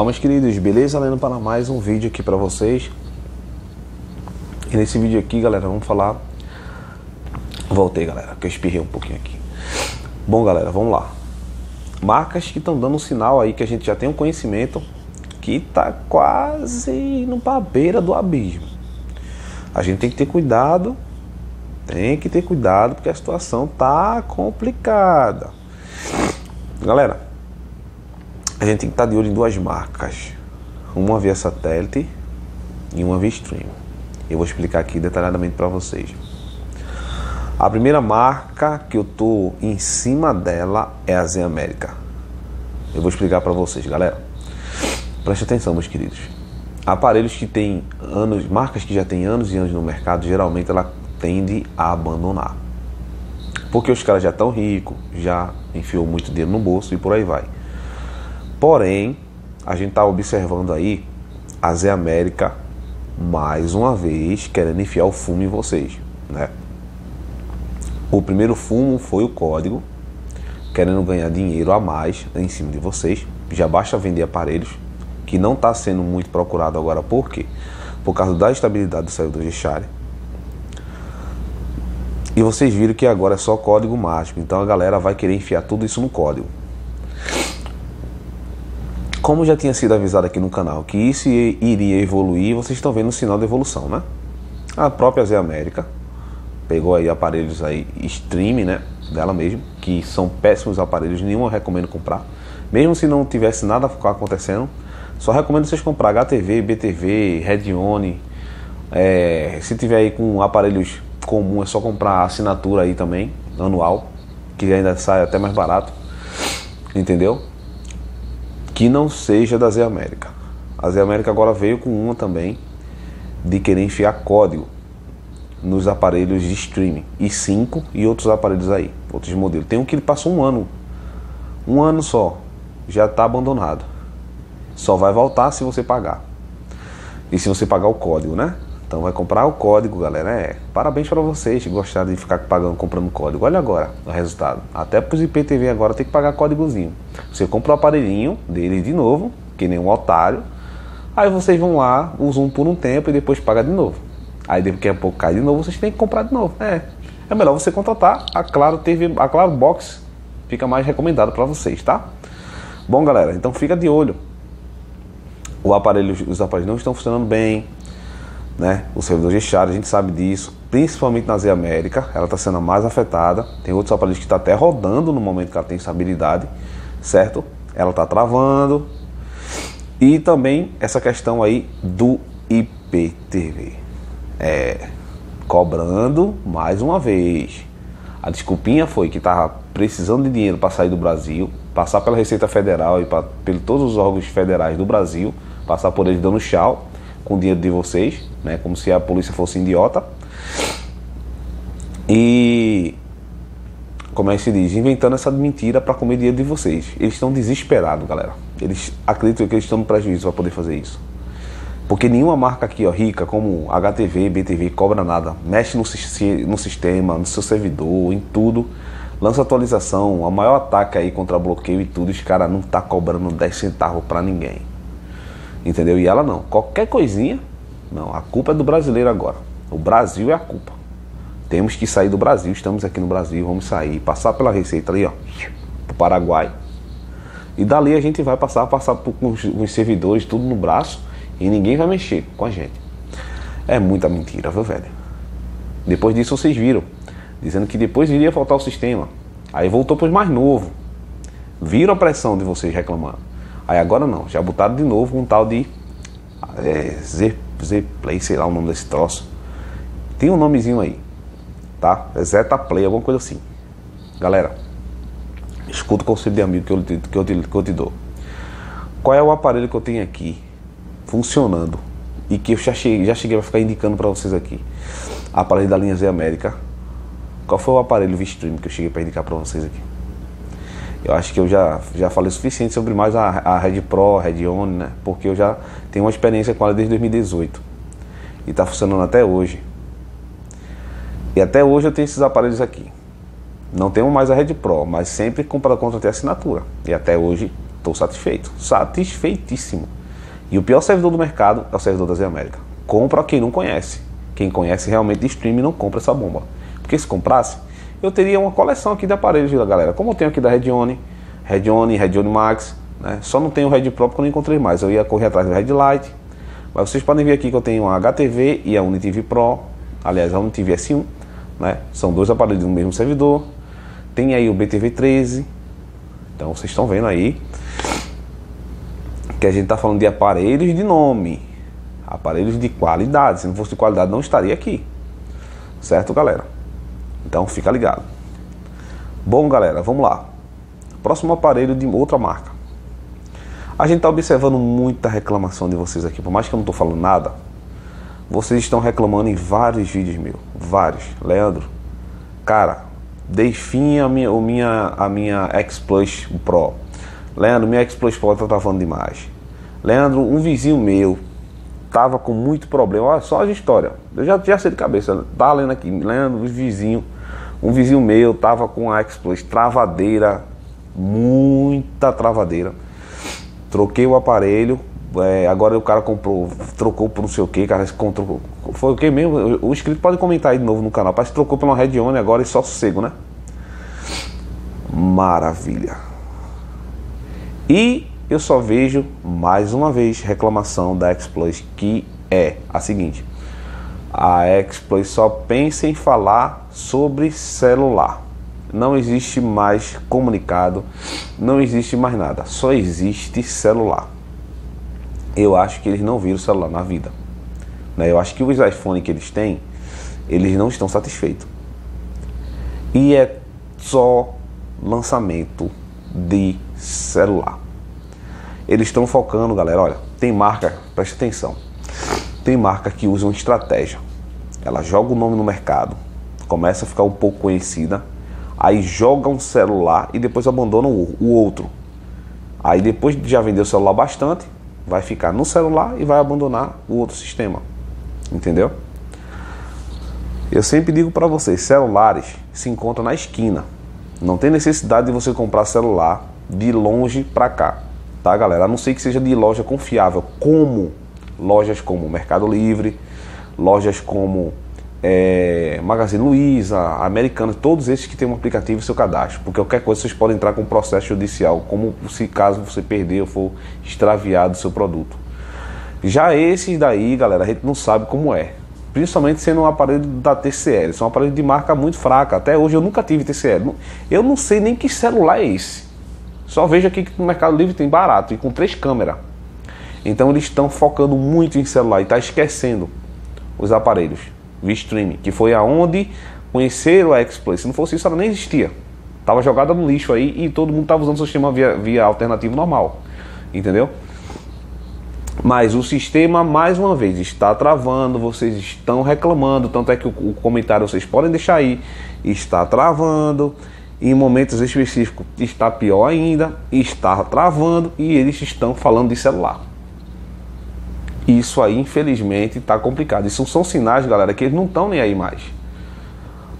Olá meus queridos, beleza? Lendo para mais um vídeo aqui para vocês. E nesse vídeo aqui, galera, vamos falar. Voltei, galera, que eu espirrei um pouquinho aqui. Bom, galera, vamos lá. Marcas que estão dando um sinal aí que a gente já tem um conhecimento que tá quase indo para beira do abismo. A gente tem que ter cuidado, tem que ter cuidado porque a situação tá complicada. Galera, a gente tem que estar de olho em duas marcas. Uma via satélite e uma via stream. Eu vou explicar aqui detalhadamente para vocês. A primeira marca que eu tô em cima dela é a Zen América. Eu vou explicar para vocês, galera. Preste atenção, meus queridos. Aparelhos que têm anos, marcas que já têm anos e anos no mercado, geralmente ela tende a abandonar. Porque os caras já estão ricos, já enfiou muito dinheiro no bolso e por aí vai. Porém, a gente está observando aí a Zé América mais uma vez querendo enfiar o fumo em vocês, né? O primeiro fumo foi o código, querendo ganhar dinheiro a mais em cima de vocês. Já basta vender aparelhos, que não está sendo muito procurado agora, por quê? Por causa da estabilidade do servidor de share. E vocês viram que agora é só código mágico, então a galera vai querer enfiar tudo isso no código. Como já tinha sido avisado aqui no canal que isso iria evoluir, vocês estão vendo o sinal de evolução, né? A própria Z América pegou aí aparelhos aí stream, né, dela mesmo, que são péssimos aparelhos, nenhum eu recomendo comprar. Mesmo se não tivesse nada acontecendo, só recomendo vocês comprar HTV, BTV, Redione. É, se tiver aí com aparelhos comum, é só comprar assinatura aí também, anual, que ainda sai até mais barato. Entendeu? Que não seja da Zé América. A Zé América agora veio com uma também de querer enfiar código nos aparelhos de streaming e cinco e outros aparelhos aí, outros modelos. Tem um que ele passou um ano, um ano só, já está abandonado. Só vai voltar se você pagar. E se você pagar o código, né? Então vai comprar o código, galera. É, parabéns para vocês que gostaram de ficar pagando, comprando código. Olha agora o resultado. Até para os IPTV agora tem que pagar códigozinho. Você compra o aparelhinho dele de novo, que nem um otário. Aí vocês vão lá, usam por um tempo e depois paga de novo. Aí daqui a pouco cai de novo, vocês têm que comprar de novo. É, é melhor você contratar a Claro TV, a Claro Box. Fica mais recomendado para vocês, tá? Bom, galera, então fica de olho. O aparelho, os aparelhos não estão funcionando bem né? O servidor de char, a gente sabe disso, principalmente na Z América, ela está sendo mais afetada. Tem outros aparelhos que estão tá até rodando no momento que ela tem estabilidade, certo? Ela está travando. E também essa questão aí do IPTV. É, cobrando mais uma vez. A desculpinha foi que estava precisando de dinheiro para sair do Brasil, passar pela Receita Federal e para todos os órgãos federais do Brasil, passar por eles dando tchau com o dinheiro de vocês, né? Como se a polícia fosse idiota. E como é que se diz, inventando essa mentira para comer dinheiro de vocês. Eles estão desesperados, galera. Eles acreditam que eles estão no prejuízo para poder fazer isso. Porque nenhuma marca aqui, ó, rica, como HTV, BTV, cobra nada. Mexe no, no sistema, no seu servidor, em tudo. Lança atualização. O maior ataque aí contra bloqueio e tudo, os caras não tá cobrando 10 centavos para ninguém. Entendeu? E ela não. Qualquer coisinha, não. A culpa é do brasileiro agora. O Brasil é a culpa. Temos que sair do Brasil. Estamos aqui no Brasil, vamos sair, passar pela receita ali, ó, pro Paraguai. E dali a gente vai passar, passar por, com os, servidores, tudo no braço, e ninguém vai mexer com a gente. É muita mentira, viu, velho? Depois disso vocês viram, dizendo que depois iria faltar o sistema. Aí voltou para os mais novos. Viram a pressão de vocês reclamando. Aí agora não, já botaram de novo um tal de é, Z, Z Play, sei lá o nome desse troço. Tem um nomezinho aí, tá? É Zeta Play, alguma coisa assim. Galera, escuta o conselho de amigo que eu, que, eu te, que eu te dou. Qual é o aparelho que eu tenho aqui funcionando e que eu já cheguei, já cheguei a ficar indicando para vocês aqui? Aparelho da linha Z América. Qual foi o aparelho V-Stream que eu cheguei para indicar para vocês aqui? Eu acho que eu já, já falei o suficiente sobre mais a, a Red Pro, a Red One, né? Porque eu já tenho uma experiência com ela desde 2018 e está funcionando até hoje. E até hoje eu tenho esses aparelhos aqui. Não tenho mais a Red Pro, mas sempre comprado contra ter assinatura. E até hoje Estou satisfeito, satisfeitíssimo. E o pior servidor do mercado é o servidor da Zé América. Compra quem não conhece. Quem conhece realmente de streaming não compra essa bomba. Porque se comprasse, eu teria uma coleção aqui de aparelhos, galera. Como eu tenho aqui da Redione, Redione, Redione Max, né? Só não tenho o Red Pro porque eu não encontrei mais. Eu ia correr atrás do Red Light. Mas vocês podem ver aqui que eu tenho a HTV e a UniTV Pro. Aliás, a UniTV S1. Né? São dois aparelhos no mesmo servidor. Tem aí o BTV 13. Então vocês estão vendo aí que a gente está falando de aparelhos de nome, aparelhos de qualidade. Se não fosse de qualidade, não estaria aqui. Certo, galera? Então fica ligado. Bom, galera, vamos lá. Próximo aparelho de outra marca. A gente está observando muita reclamação de vocês aqui, por mais que eu não estou falando nada. Vocês estão reclamando em vários vídeos meus, vários. Leandro, cara, dei fim a minha, a minha, a minha X Plus Pro. Leandro, minha X Plus Pro está travando demais. Leandro, um vizinho meu tava com muito problema. Olha só a história. Eu já, já sei de cabeça. Tá lendo aqui. Leandro, um vizinho. Um vizinho meu tava com a X Plus travadeira. Muita travadeira. Troquei o aparelho. É, agora o cara comprou, trocou por não sei o que, cara. Trocou, foi o que mesmo? O inscrito pode comentar aí de novo no canal. Parece que trocou pela Red One agora e só sossego, né? Maravilha. E eu só vejo mais uma vez reclamação da Exploit que é a seguinte: a Exploit só pensa em falar sobre celular. Não existe mais comunicado, não existe mais nada, só existe celular. Eu acho que eles não viram celular na vida. Né? Eu acho que os iPhones que eles têm, eles não estão satisfeitos. E é só lançamento de celular. Eles estão focando, galera. Olha, tem marca, preste atenção. Tem marca que usa uma estratégia. Ela joga o nome no mercado, começa a ficar um pouco conhecida, aí joga um celular e depois abandona o, o outro. Aí depois de já vender o celular bastante, vai ficar no celular e vai abandonar o outro sistema. Entendeu? Eu sempre digo para vocês, celulares se encontram na esquina. Não tem necessidade de você comprar celular de longe para cá tá, galera? A não ser que seja de loja confiável, como lojas como Mercado Livre, lojas como é, Magazine Luiza, Americana, todos esses que têm um aplicativo seu cadastro, porque qualquer coisa vocês podem entrar com um processo judicial, como se caso você perder ou for extraviado o seu produto. Já esses daí, galera, a gente não sabe como é. Principalmente sendo um aparelho da TCL, são um aparelho de marca muito fraca. Até hoje eu nunca tive TCL. Eu não sei nem que celular é esse. Só vejo aqui que no Mercado Livre tem barato e com três câmeras. Então eles estão focando muito em celular e está esquecendo os aparelhos via streaming, que foi aonde conheceram a X-Play. Se não fosse isso, ela nem existia. Tava jogada no lixo aí e todo mundo estava usando o sistema via, via alternativo normal. Entendeu? Mas o sistema, mais uma vez, está travando, vocês estão reclamando, tanto é que o, o comentário vocês podem deixar aí, está travando em momentos específicos está pior ainda, está travando e eles estão falando de celular. Isso aí, infelizmente, está complicado. Isso são sinais, galera, que eles não estão nem aí mais.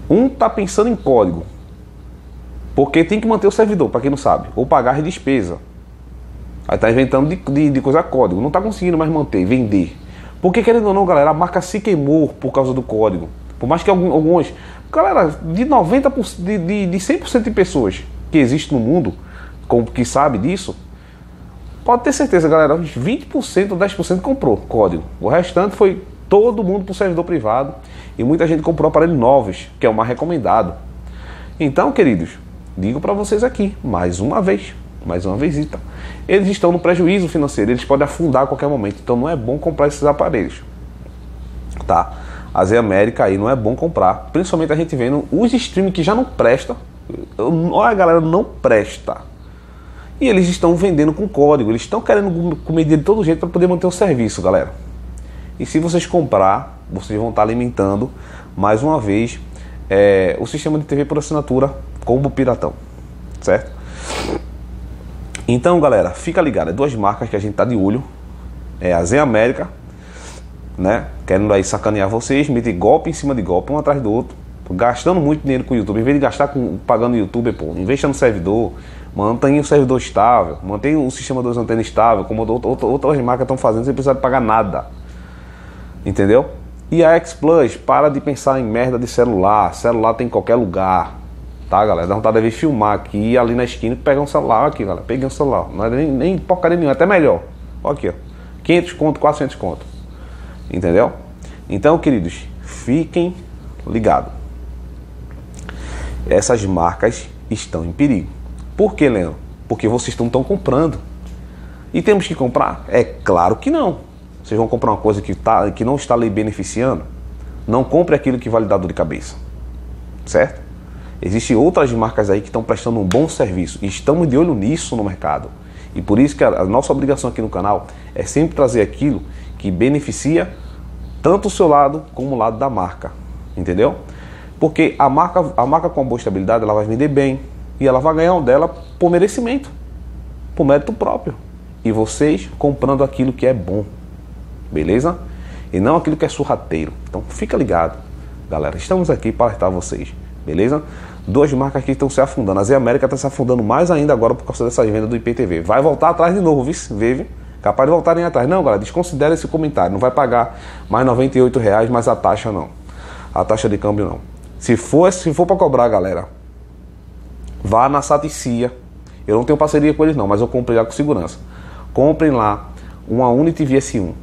Um está pensando em código, porque tem que manter o servidor, para quem não sabe, ou pagar as despesas. Aí está inventando de, de, de coisa código, não está conseguindo mais manter, vender. Porque querendo ou não, galera, a marca se queimou por causa do código. Por mais que alguns Galera, de 90%, de, de, de 100% de pessoas que existem no mundo, com, que sabe disso, pode ter certeza, galera, uns 20% ou 10% comprou código. O restante foi todo mundo para o servidor privado e muita gente comprou aparelhos novos, que é o mais recomendado. Então, queridos, digo para vocês aqui, mais uma vez, mais uma vezita, eles estão no prejuízo financeiro, eles podem afundar a qualquer momento, então não é bom comprar esses aparelhos, tá? A Z América aí não é bom comprar. Principalmente a gente vendo os streams que já não presta. Olha, a galera não presta. E eles estão vendendo com código. Eles estão querendo comer de todo jeito para poder manter o serviço, galera. E se vocês comprar, vocês vão estar alimentando mais uma vez é, o sistema de TV por assinatura como piratão, certo? Então, galera, fica ligado. É duas marcas que a gente tá de olho. É a Z América né? Querendo aí sacanear vocês, meter golpe em cima de golpe, um atrás do outro, gastando muito dinheiro com o YouTube. Em vez de gastar com, pagando o YouTube, pô, investa no servidor, Mantenha o servidor estável, mantenha o sistema das antenas estável, como outras marcas estão fazendo, sem precisar pagar nada. Entendeu? E a X Plus, para de pensar em merda de celular. Celular tem em qualquer lugar. Tá, galera? Dá vontade de vir filmar aqui ali na esquina pegar um celular aqui, galera. Peguei um celular. Não é nem, nem porcaria nenhuma, é até melhor. Olha aqui, ó. 500 conto, 400 conto. Entendeu? Então, queridos, fiquem ligados. Essas marcas estão em perigo. Por que, Leandro? Porque vocês não estão comprando. E temos que comprar? É claro que não. Vocês vão comprar uma coisa que, tá, que não está lhe beneficiando? Não compre aquilo que vai lhe dar dor de cabeça. Certo? Existem outras marcas aí que estão prestando um bom serviço. E estamos de olho nisso no mercado. E por isso que a, a nossa obrigação aqui no canal é sempre trazer aquilo que beneficia tanto o seu lado como o lado da marca. Entendeu? Porque a marca, a marca com boa estabilidade ela vai vender bem e ela vai ganhar dela por merecimento, por mérito próprio. E vocês comprando aquilo que é bom. Beleza? E não aquilo que é surrateiro. Então fica ligado, galera. Estamos aqui para alertar vocês. Beleza? Duas marcas que estão se afundando. A Z América está se afundando mais ainda agora por causa dessa venda do IPTV. Vai voltar atrás de novo, viu? Capaz de voltarem atrás. Não, galera, desconsidere esse comentário. Não vai pagar mais R$ reais, mas a taxa não. A taxa de câmbio não. Se for, se for para cobrar, galera, vá na Saticia. Eu não tenho parceria com eles não, mas eu comprei lá com segurança. Comprem lá uma Unity VS1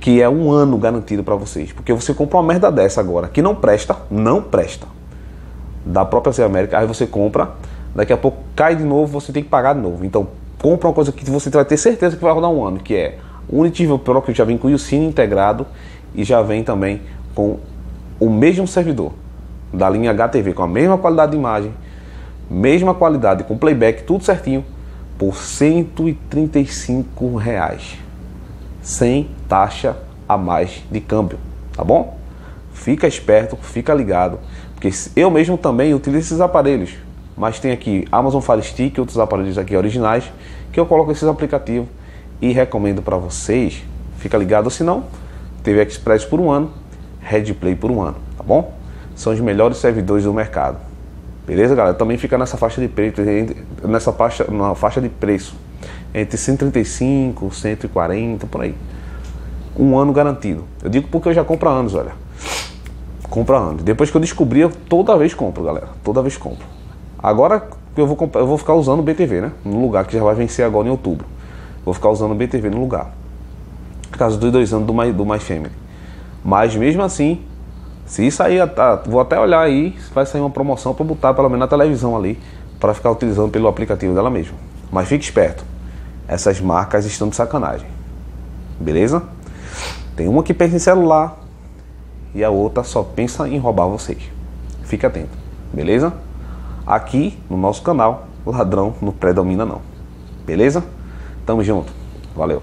que é um ano garantido para vocês. Porque você compra uma merda dessa agora, que não presta, não presta. Da própria América, aí você compra, daqui a pouco cai de novo, você tem que pagar de novo. Então, compra uma coisa que você vai ter certeza que vai rodar um ano, que é Unity Pro, que já vem com o Cine integrado e já vem também com o mesmo servidor da linha HTV, com a mesma qualidade de imagem, mesma qualidade, com playback, tudo certinho, por 135 reais sem taxa a mais de câmbio, tá bom? Fica esperto, fica ligado, porque eu mesmo também utilizo esses aparelhos, mas tem aqui Amazon Fire Stick e outros aparelhos aqui originais que eu coloco esses aplicativos e recomendo para vocês. Fica ligado, se não, TV Express por um ano, Red Play por um ano, tá bom? São os melhores servidores do mercado. Beleza, galera? Também fica nessa faixa de preço, nessa faixa, na faixa de preço entre 135, 140, por aí. Um ano garantido. Eu digo porque eu já compro há anos, olha. Compro há anos. Depois que eu descobri, eu toda vez compro, galera. Toda vez compro. Agora eu vou, eu vou ficar usando o BTV, né? No lugar que já vai vencer agora em outubro. Vou ficar usando o BTV no lugar. Por causa dos dois anos do My, do My Family. Mas mesmo assim, se sair, vou até olhar aí se vai sair uma promoção para botar pelo menos na televisão ali, para ficar utilizando pelo aplicativo dela mesmo. Mas fique esperto essas marcas estão de sacanagem. Beleza? Tem uma que pensa em celular e a outra só pensa em roubar vocês. Fique atento, beleza? Aqui no nosso canal, ladrão não predomina não. Beleza? Tamo junto. Valeu.